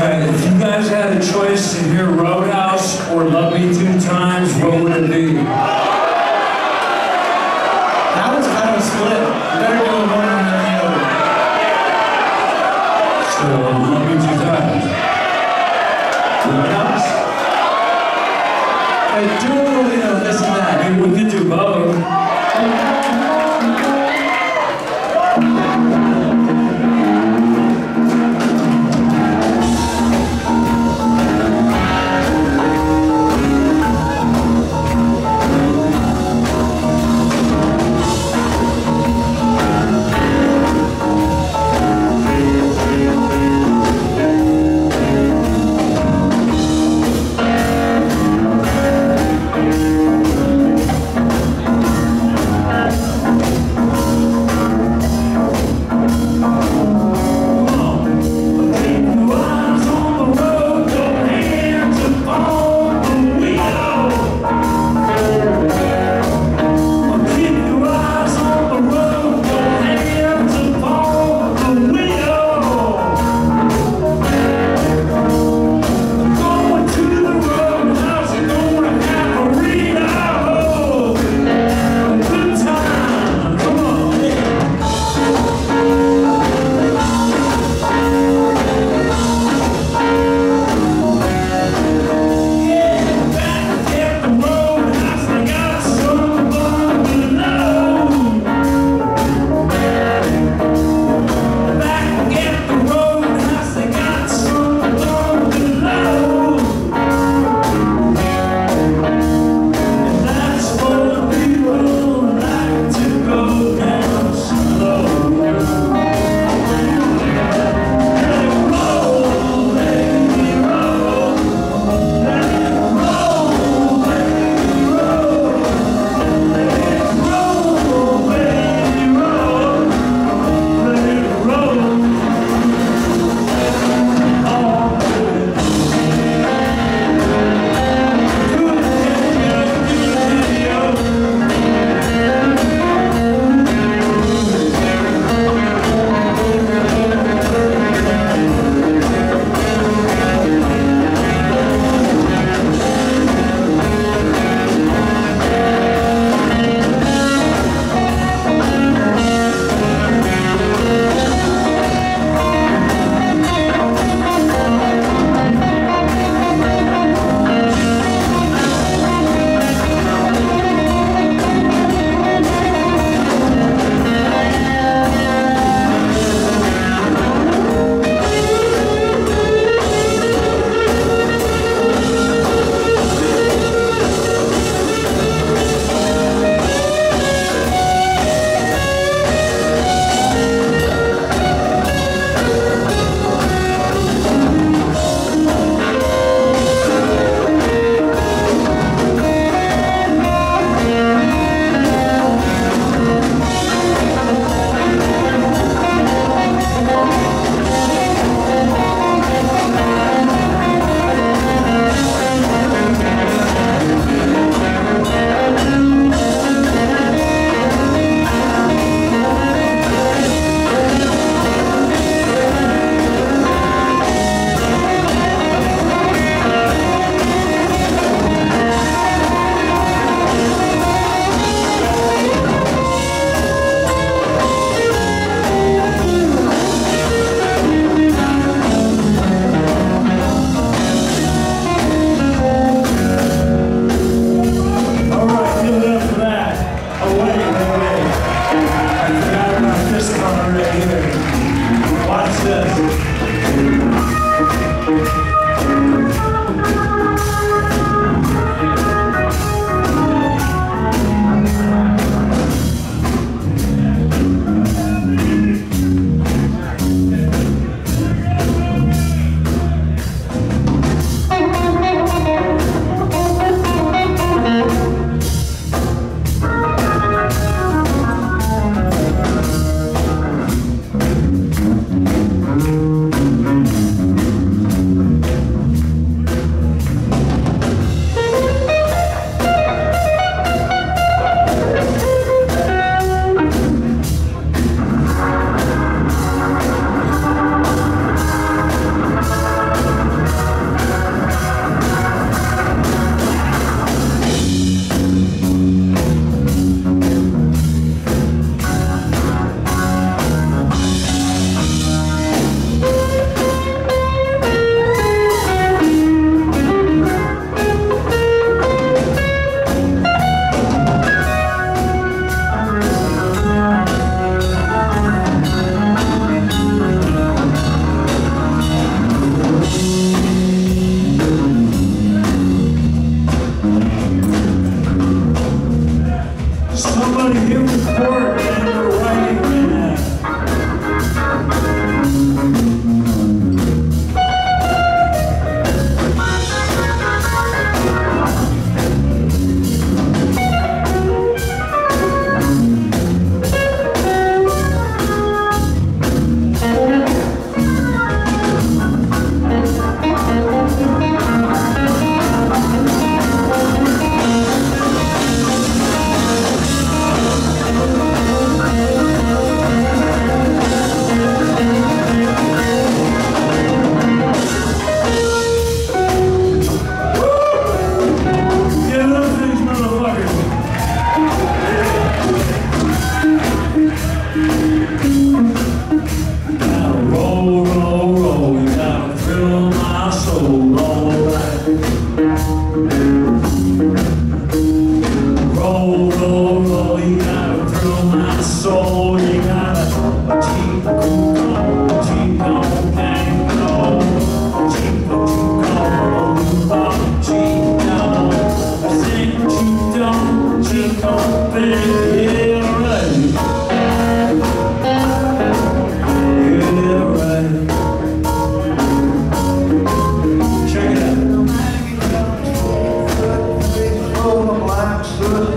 right, if you guys had a choice to hear Roadhouse or Love Me Two Times, what would it be? That was kind of split. You better do one than the other. So, Love Me Two Times. Roadhouse? Do pastor